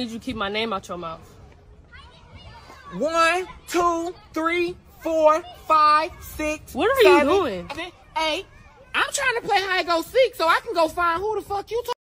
need you to keep my name out your mouth. One, two, three, four, five, six. What are you doing? Hey, eight. I'm trying to play high go seek so I can go find who the fuck you talking.